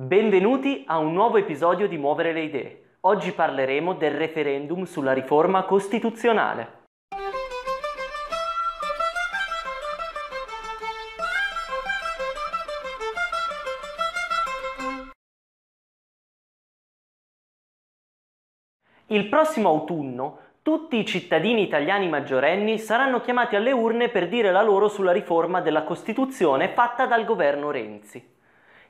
Benvenuti a un nuovo episodio di Muovere le idee. Oggi parleremo del referendum sulla riforma costituzionale. Il prossimo autunno tutti i cittadini italiani maggiorenni saranno chiamati alle urne per dire la loro sulla riforma della Costituzione fatta dal governo Renzi.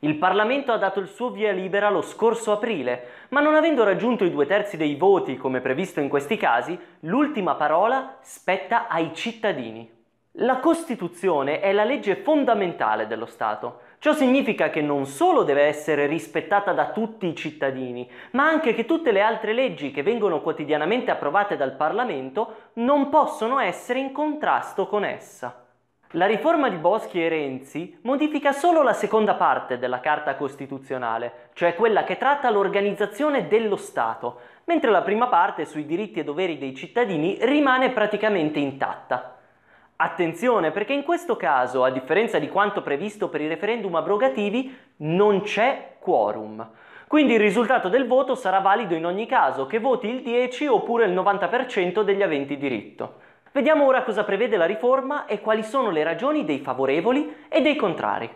Il Parlamento ha dato il suo via libera lo scorso aprile, ma non avendo raggiunto i due terzi dei voti come previsto in questi casi, l'ultima parola spetta ai cittadini. La Costituzione è la legge fondamentale dello Stato. Ciò significa che non solo deve essere rispettata da tutti i cittadini, ma anche che tutte le altre leggi che vengono quotidianamente approvate dal Parlamento non possono essere in contrasto con essa. La riforma di Boschi e Renzi modifica solo la seconda parte della Carta Costituzionale, cioè quella che tratta l'organizzazione dello Stato, mentre la prima parte sui diritti e doveri dei cittadini rimane praticamente intatta. Attenzione perché in questo caso, a differenza di quanto previsto per i referendum abrogativi, non c'è quorum. Quindi il risultato del voto sarà valido in ogni caso, che voti il 10 oppure il 90% degli aventi diritto. Vediamo ora cosa prevede la riforma e quali sono le ragioni dei favorevoli e dei contrari.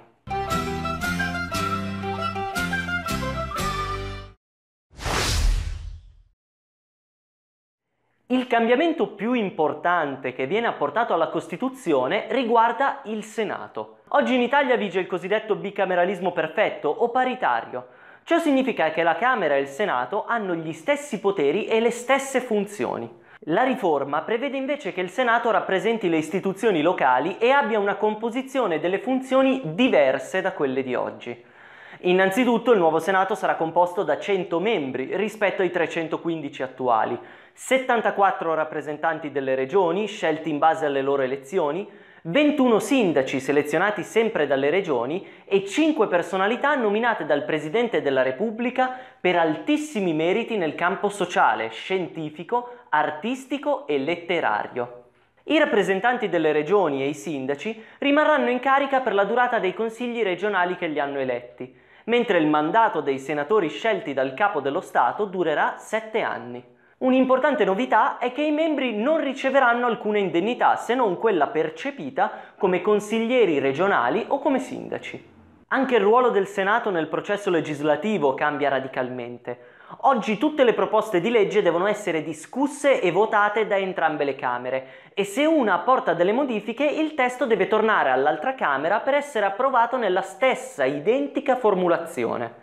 Il cambiamento più importante che viene apportato alla Costituzione riguarda il Senato. Oggi in Italia vige il cosiddetto bicameralismo perfetto o paritario. Ciò significa che la Camera e il Senato hanno gli stessi poteri e le stesse funzioni. La riforma prevede invece che il Senato rappresenti le istituzioni locali e abbia una composizione delle funzioni diverse da quelle di oggi. Innanzitutto il nuovo Senato sarà composto da 100 membri rispetto ai 315 attuali, 74 rappresentanti delle regioni scelti in base alle loro elezioni, 21 sindaci selezionati sempre dalle regioni e 5 personalità nominate dal Presidente della Repubblica per altissimi meriti nel campo sociale, scientifico, artistico e letterario. I rappresentanti delle regioni e i sindaci rimarranno in carica per la durata dei consigli regionali che li hanno eletti, mentre il mandato dei senatori scelti dal capo dello Stato durerà 7 anni. Un'importante novità è che i membri non riceveranno alcuna indennità se non quella percepita come consiglieri regionali o come sindaci. Anche il ruolo del Senato nel processo legislativo cambia radicalmente. Oggi tutte le proposte di legge devono essere discusse e votate da entrambe le Camere e se una apporta delle modifiche il testo deve tornare all'altra Camera per essere approvato nella stessa identica formulazione.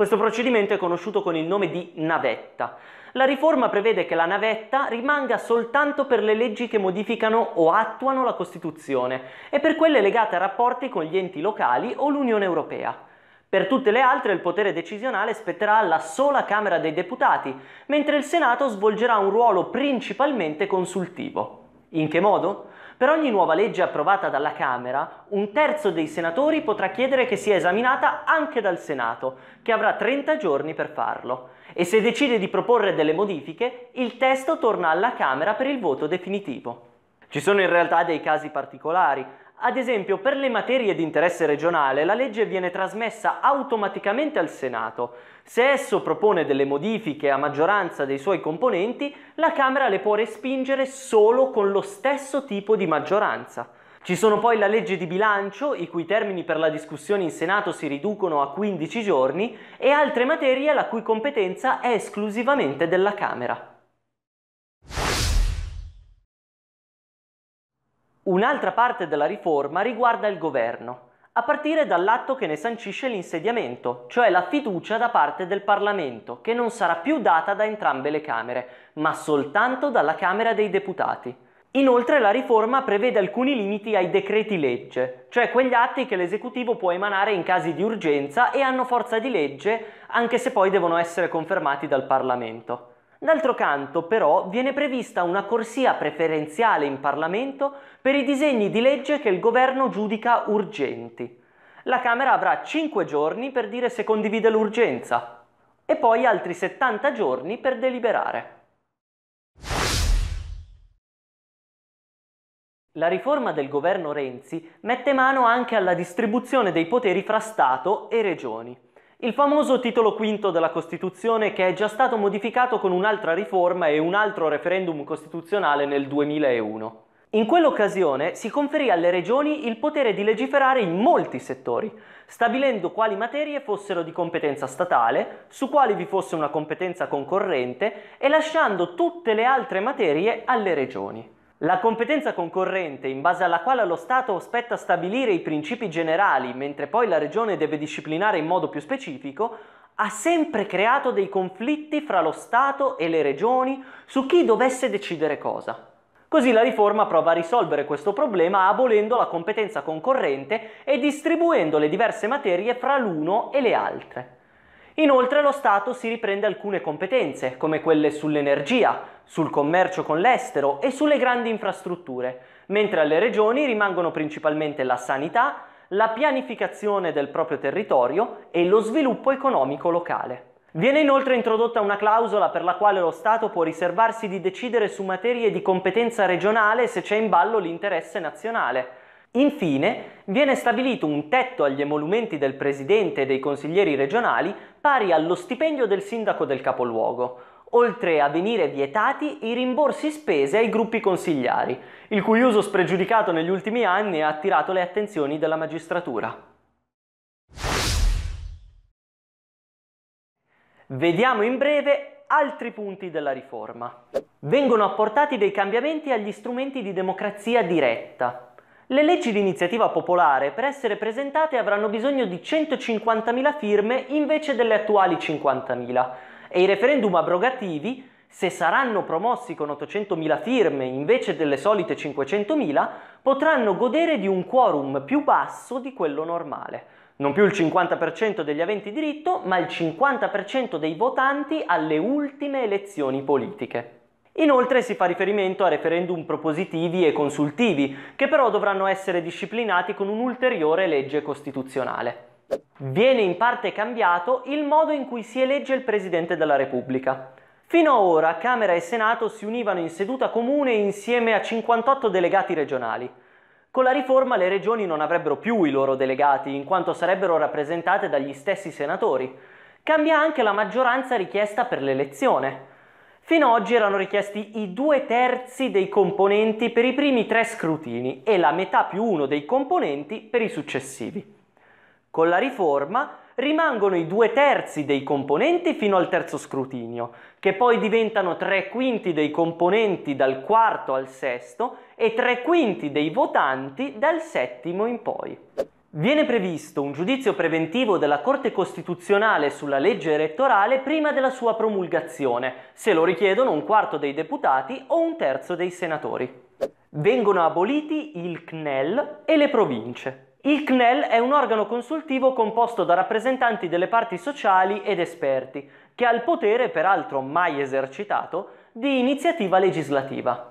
Questo procedimento è conosciuto con il nome di navetta. La riforma prevede che la navetta rimanga soltanto per le leggi che modificano o attuano la Costituzione e per quelle legate a rapporti con gli enti locali o l'Unione Europea. Per tutte le altre il potere decisionale spetterà alla sola Camera dei Deputati, mentre il Senato svolgerà un ruolo principalmente consultivo. In che modo? Per ogni nuova legge approvata dalla Camera, un terzo dei senatori potrà chiedere che sia esaminata anche dal Senato, che avrà 30 giorni per farlo. E se decide di proporre delle modifiche, il testo torna alla Camera per il voto definitivo. Ci sono in realtà dei casi particolari. Ad esempio, per le materie di interesse regionale la legge viene trasmessa automaticamente al Senato. Se esso propone delle modifiche a maggioranza dei suoi componenti, la Camera le può respingere solo con lo stesso tipo di maggioranza. Ci sono poi la legge di bilancio, i cui termini per la discussione in Senato si riducono a 15 giorni, e altre materie la cui competenza è esclusivamente della Camera. Un'altra parte della riforma riguarda il governo, a partire dall'atto che ne sancisce l'insediamento, cioè la fiducia da parte del Parlamento, che non sarà più data da entrambe le Camere, ma soltanto dalla Camera dei Deputati. Inoltre la riforma prevede alcuni limiti ai decreti legge, cioè quegli atti che l'esecutivo può emanare in casi di urgenza e hanno forza di legge, anche se poi devono essere confermati dal Parlamento. D'altro canto, però, viene prevista una corsia preferenziale in Parlamento per i disegni di legge che il governo giudica urgenti. La Camera avrà 5 giorni per dire se condivide l'urgenza e poi altri 70 giorni per deliberare. La riforma del governo Renzi mette mano anche alla distribuzione dei poteri fra Stato e Regioni. Il famoso titolo quinto della Costituzione che è già stato modificato con un'altra riforma e un altro referendum costituzionale nel 2001. In quell'occasione si conferì alle regioni il potere di legiferare in molti settori, stabilendo quali materie fossero di competenza statale, su quali vi fosse una competenza concorrente e lasciando tutte le altre materie alle regioni. La competenza concorrente, in base alla quale lo Stato aspetta stabilire i principi generali, mentre poi la Regione deve disciplinare in modo più specifico, ha sempre creato dei conflitti fra lo Stato e le regioni su chi dovesse decidere cosa. Così la riforma prova a risolvere questo problema abolendo la competenza concorrente e distribuendo le diverse materie fra l'uno e le altre. Inoltre lo Stato si riprende alcune competenze, come quelle sull'energia, sul commercio con l'estero e sulle grandi infrastrutture, mentre alle regioni rimangono principalmente la sanità, la pianificazione del proprio territorio e lo sviluppo economico locale. Viene inoltre introdotta una clausola per la quale lo Stato può riservarsi di decidere su materie di competenza regionale se c'è in ballo l'interesse nazionale, Infine, viene stabilito un tetto agli emolumenti del presidente e dei consiglieri regionali pari allo stipendio del sindaco del capoluogo, oltre a venire vietati i rimborsi spese ai gruppi consigliari, il cui uso spregiudicato negli ultimi anni ha attirato le attenzioni della magistratura. Vediamo in breve altri punti della riforma. Vengono apportati dei cambiamenti agli strumenti di democrazia diretta, le leggi di iniziativa popolare per essere presentate avranno bisogno di 150.000 firme invece delle attuali 50.000 e i referendum abrogativi, se saranno promossi con 800.000 firme invece delle solite 500.000, potranno godere di un quorum più basso di quello normale. Non più il 50% degli aventi diritto, ma il 50% dei votanti alle ultime elezioni politiche. Inoltre si fa riferimento a referendum propositivi e consultivi, che però dovranno essere disciplinati con un'ulteriore legge costituzionale. Viene in parte cambiato il modo in cui si elegge il Presidente della Repubblica. Fino ad ora Camera e Senato si univano in seduta comune insieme a 58 delegati regionali. Con la riforma le regioni non avrebbero più i loro delegati, in quanto sarebbero rappresentate dagli stessi senatori. Cambia anche la maggioranza richiesta per l'elezione. Fino ad oggi erano richiesti i due terzi dei componenti per i primi tre scrutini e la metà più uno dei componenti per i successivi. Con la riforma rimangono i due terzi dei componenti fino al terzo scrutinio, che poi diventano tre quinti dei componenti dal quarto al sesto e tre quinti dei votanti dal settimo in poi. Viene previsto un giudizio preventivo della Corte Costituzionale sulla legge elettorale prima della sua promulgazione, se lo richiedono un quarto dei deputati o un terzo dei senatori. Vengono aboliti il CNEL e le province. Il CNEL è un organo consultivo composto da rappresentanti delle parti sociali ed esperti, che ha il potere, peraltro mai esercitato, di iniziativa legislativa.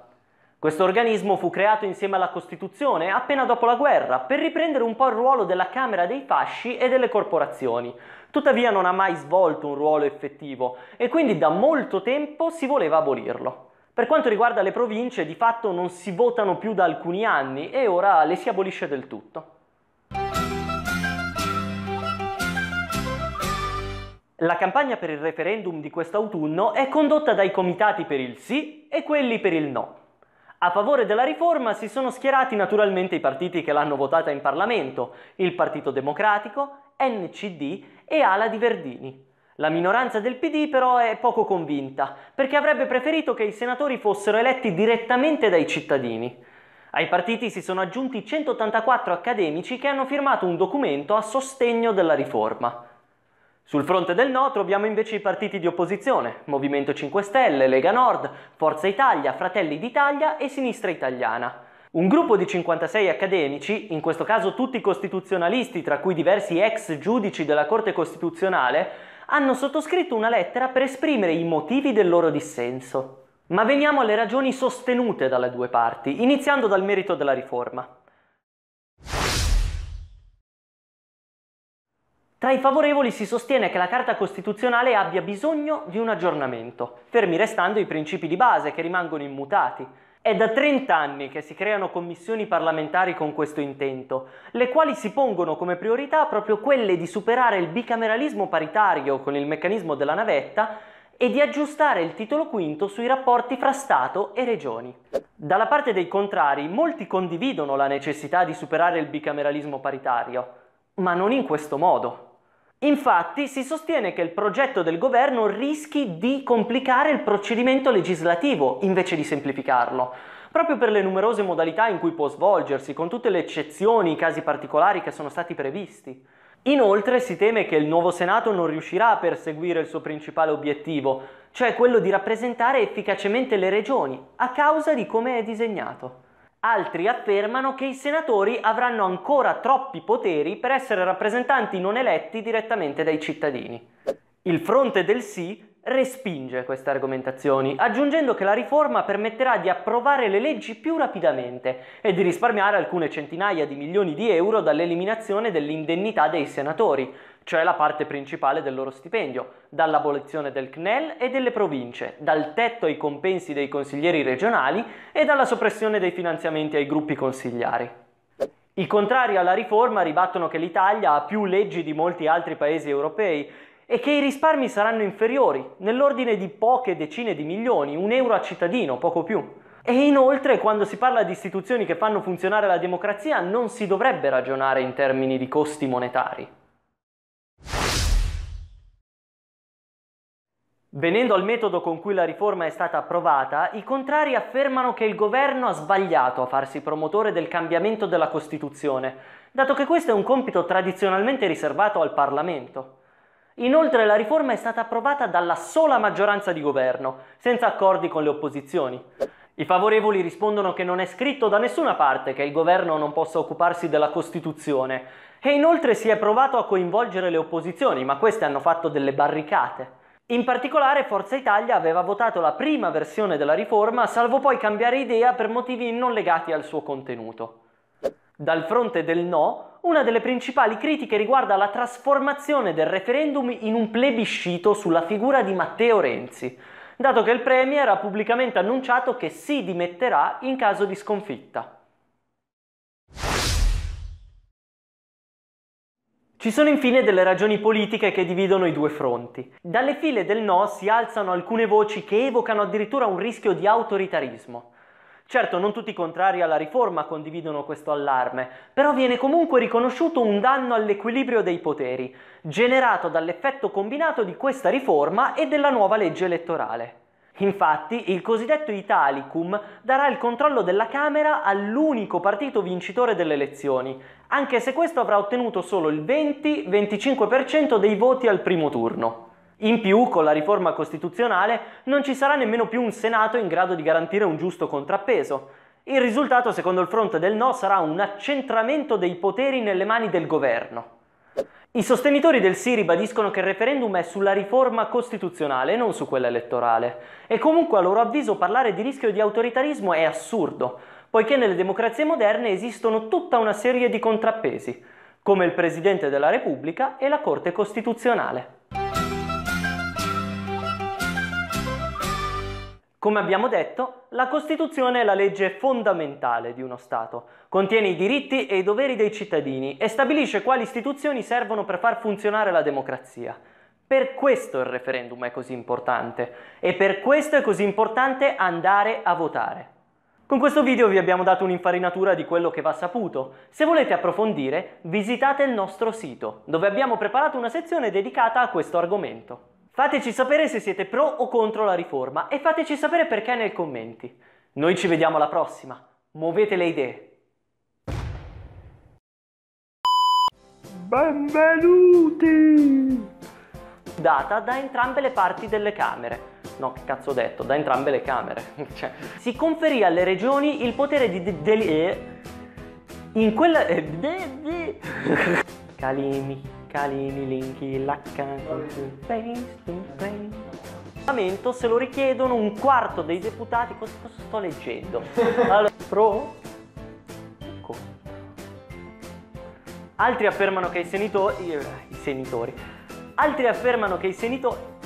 Questo organismo fu creato insieme alla Costituzione appena dopo la guerra per riprendere un po' il ruolo della Camera dei fasci e delle corporazioni. Tuttavia non ha mai svolto un ruolo effettivo e quindi da molto tempo si voleva abolirlo. Per quanto riguarda le province, di fatto non si votano più da alcuni anni e ora le si abolisce del tutto. La campagna per il referendum di quest'autunno è condotta dai comitati per il sì e quelli per il no. A favore della riforma si sono schierati naturalmente i partiti che l'hanno votata in Parlamento, il Partito Democratico, NCD e Ala di Verdini. La minoranza del PD però è poco convinta, perché avrebbe preferito che i senatori fossero eletti direttamente dai cittadini. Ai partiti si sono aggiunti 184 accademici che hanno firmato un documento a sostegno della riforma. Sul fronte del no troviamo invece i partiti di opposizione, Movimento 5 Stelle, Lega Nord, Forza Italia, Fratelli d'Italia e Sinistra Italiana. Un gruppo di 56 accademici, in questo caso tutti costituzionalisti, tra cui diversi ex giudici della Corte Costituzionale, hanno sottoscritto una lettera per esprimere i motivi del loro dissenso. Ma veniamo alle ragioni sostenute dalle due parti, iniziando dal merito della riforma. Tra i favorevoli si sostiene che la Carta Costituzionale abbia bisogno di un aggiornamento, fermi restando i principi di base che rimangono immutati. È da 30 anni che si creano commissioni parlamentari con questo intento, le quali si pongono come priorità proprio quelle di superare il bicameralismo paritario con il meccanismo della navetta e di aggiustare il titolo quinto sui rapporti fra Stato e Regioni. Dalla parte dei contrari, molti condividono la necessità di superare il bicameralismo paritario, ma non in questo modo. Infatti si sostiene che il progetto del governo rischi di complicare il procedimento legislativo invece di semplificarlo, proprio per le numerose modalità in cui può svolgersi, con tutte le eccezioni, i casi particolari che sono stati previsti. Inoltre si teme che il nuovo Senato non riuscirà a perseguire il suo principale obiettivo, cioè quello di rappresentare efficacemente le regioni, a causa di come è disegnato. Altri affermano che i senatori avranno ancora troppi poteri per essere rappresentanti non eletti direttamente dai cittadini. Il fronte del sì respinge queste argomentazioni, aggiungendo che la riforma permetterà di approvare le leggi più rapidamente e di risparmiare alcune centinaia di milioni di euro dall'eliminazione dell'indennità dei senatori, cioè la parte principale del loro stipendio, dall'abolizione del CNEL e delle province, dal tetto ai compensi dei consiglieri regionali e dalla soppressione dei finanziamenti ai gruppi consigliari. I contrari alla riforma ribattono che l'Italia ha più leggi di molti altri paesi europei e che i risparmi saranno inferiori, nell'ordine di poche decine di milioni, un euro a cittadino, poco più. E inoltre, quando si parla di istituzioni che fanno funzionare la democrazia, non si dovrebbe ragionare in termini di costi monetari. Venendo al metodo con cui la riforma è stata approvata, i contrari affermano che il governo ha sbagliato a farsi promotore del cambiamento della Costituzione, dato che questo è un compito tradizionalmente riservato al Parlamento. Inoltre la riforma è stata approvata dalla sola maggioranza di governo, senza accordi con le opposizioni. I favorevoli rispondono che non è scritto da nessuna parte che il governo non possa occuparsi della Costituzione e inoltre si è provato a coinvolgere le opposizioni, ma queste hanno fatto delle barricate. In particolare Forza Italia aveva votato la prima versione della riforma, salvo poi cambiare idea per motivi non legati al suo contenuto. Dal fronte del no, una delle principali critiche riguarda la trasformazione del referendum in un plebiscito sulla figura di Matteo Renzi, dato che il Premier ha pubblicamente annunciato che si dimetterà in caso di sconfitta. Ci sono infine delle ragioni politiche che dividono i due fronti. Dalle file del no si alzano alcune voci che evocano addirittura un rischio di autoritarismo. Certo, non tutti i contrari alla riforma condividono questo allarme, però viene comunque riconosciuto un danno all'equilibrio dei poteri, generato dall'effetto combinato di questa riforma e della nuova legge elettorale. Infatti, il cosiddetto Italicum darà il controllo della Camera all'unico partito vincitore delle elezioni, anche se questo avrà ottenuto solo il 20-25% dei voti al primo turno. In più, con la riforma costituzionale, non ci sarà nemmeno più un Senato in grado di garantire un giusto contrappeso. Il risultato, secondo il fronte del no, sarà un accentramento dei poteri nelle mani del governo. I sostenitori del sì ribadiscono che il referendum è sulla riforma costituzionale non su quella elettorale. E comunque a loro avviso parlare di rischio di autoritarismo è assurdo, poiché nelle democrazie moderne esistono tutta una serie di contrappesi, come il Presidente della Repubblica e la Corte Costituzionale. Come abbiamo detto, la Costituzione è la legge fondamentale di uno Stato, contiene i diritti e i doveri dei cittadini e stabilisce quali istituzioni servono per far funzionare la democrazia. Per questo il referendum è così importante e per questo è così importante andare a votare. Con questo video vi abbiamo dato un'infarinatura di quello che va saputo. Se volete approfondire, visitate il nostro sito, dove abbiamo preparato una sezione dedicata a questo argomento. Fateci sapere se siete pro o contro la riforma e fateci sapere perché nei commenti. Noi ci vediamo alla prossima. Muovete le idee. Benvenuti! Data da entrambe le parti delle Camere. No, che cazzo ho detto? Da entrambe le Camere. cioè, si conferì alle regioni il potere di... De- de- in quella... Eh, de- de- Calimi. Calini, Linky, Lacca, Parlamento se lo richiedono un quarto dei deputati. Cosa, cosa sto leggendo? Allora, pro? Ecco. Altri affermano che i senatori. I senatori. Altri affermano che i senatori